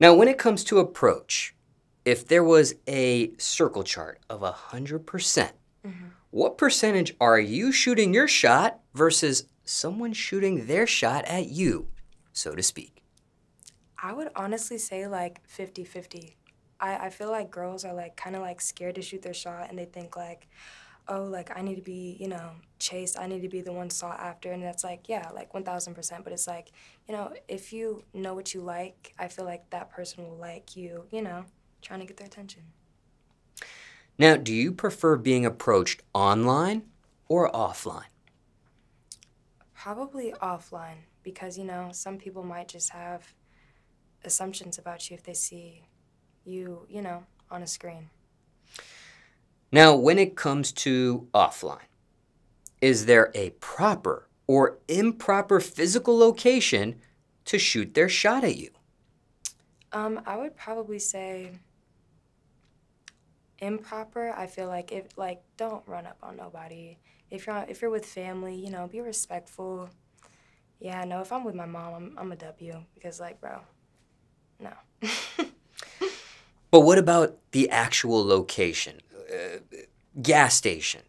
Now, when it comes to approach, if there was a circle chart of 100%, percent mm-hmm. what percentage are you shooting your shot versus someone shooting their shot at you, so to speak? I would honestly say like 50 50. I, I feel like girls are like kind of like scared to shoot their shot and they think like, oh, like I need to be, you know, chased. I need to be the one sought after. And that's like, yeah, like 1000%. But it's like, you know, if you know what you like, I feel like that person will like you, you know, trying to get their attention. Now, do you prefer being approached online or offline? Probably offline because, you know, some people might just have assumptions about you if they see you, you know, on a screen. Now, when it comes to offline, is there a proper or improper physical location to shoot their shot at you? Um, I would probably say improper. I feel like if like don't run up on nobody. If you're if you're with family, you know, be respectful. Yeah, no. If I'm with my mom, I'm I'm a W because like, bro, no. But what about the actual location? Uh, gas station.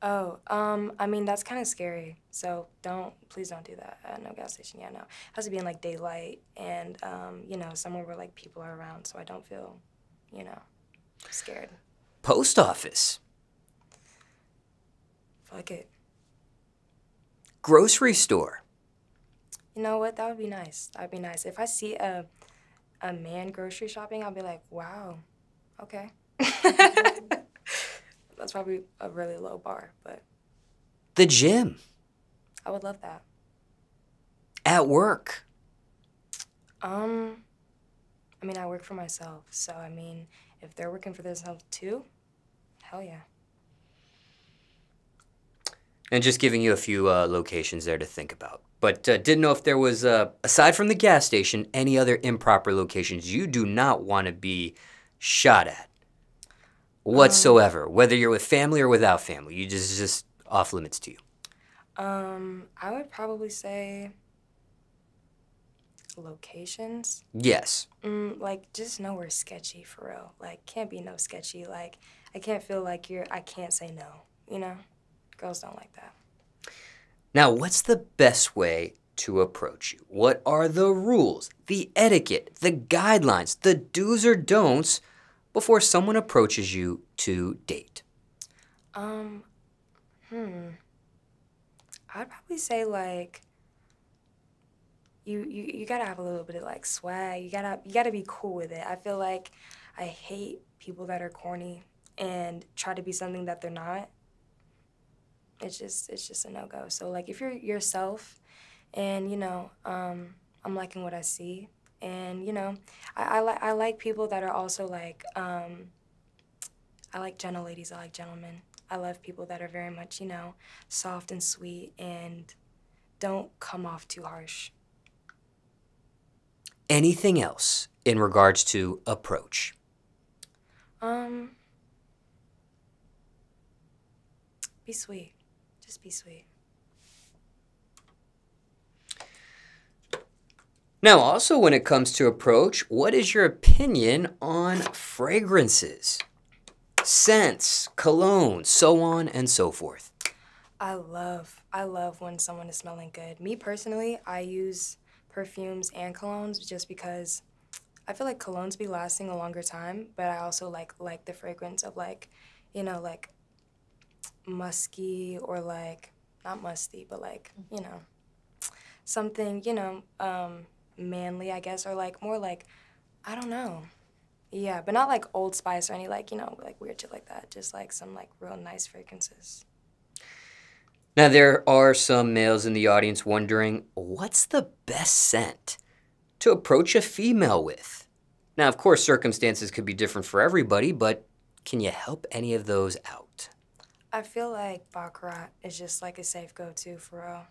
Oh, um, I mean that's kind of scary. So don't, please don't do that at no gas station. Yeah, no, it has to be in like daylight and um, you know somewhere where like people are around, so I don't feel, you know, scared. Post office. Fuck it. Grocery store. You know what? That would be nice. That would be nice. If I see a a man grocery shopping, I'll be like, wow, okay. That's probably a really low bar, but The gym. I would love that. At work. Um, I mean, I work for myself, so I mean, if they're working for themselves too, hell yeah. And just giving you a few uh, locations there to think about. But uh, didn't know if there was, uh, aside from the gas station, any other improper locations you do not want to be shot at whatsoever, whether you're with family or without family. You just just off limits to you. Um, I would probably say locations. Yes. Mm, like just nowhere sketchy for real. Like can't be no sketchy. Like I can't feel like you're. I can't say no. You know, girls don't like that. Now, what's the best way to approach you? What are the rules, the etiquette, the guidelines, the do's or don'ts before someone approaches you to date? Um, hmm. I'd probably say like you, you you gotta have a little bit of like swag. You gotta you gotta be cool with it. I feel like I hate people that are corny and try to be something that they're not. It's just it's just a no go. So like if you're yourself, and you know um, I'm liking what I see, and you know I I, li- I like people that are also like um, I like gentle ladies. I like gentlemen. I love people that are very much, you know, soft and sweet and don't come off too harsh. Anything else in regards to approach? Um, be sweet. Just be sweet. Now, also when it comes to approach, what is your opinion on fragrances? Scents, cologne, so on and so forth. I love, I love when someone is smelling good. Me personally, I use perfumes and colognes just because I feel like colognes be lasting a longer time, but I also like like the fragrance of like, you know, like musky or like not musty, but like, you know, something, you know, um, manly, I guess, or like more like I don't know. Yeah, but not like Old Spice or any like, you know, like weird shit like that. Just like some like real nice fragrances. Now, there are some males in the audience wondering what's the best scent to approach a female with? Now, of course, circumstances could be different for everybody, but can you help any of those out? I feel like Baccarat is just like a safe go to for real.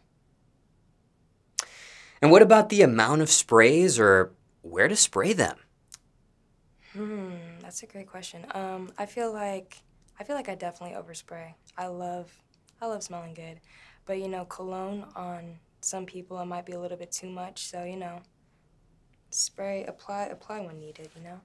And what about the amount of sprays or where to spray them? Hmm, that's a great question. Um, I feel like I feel like I definitely overspray. I love I love smelling good, but you know, cologne on some people it might be a little bit too much. So you know, spray, apply, apply when needed, you know?